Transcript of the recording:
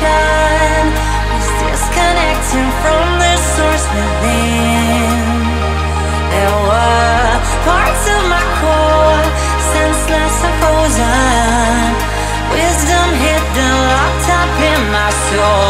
connection is disconnecting from the source within. There were parts of my core senseless and frozen. Wisdom hidden, locked up in my soul.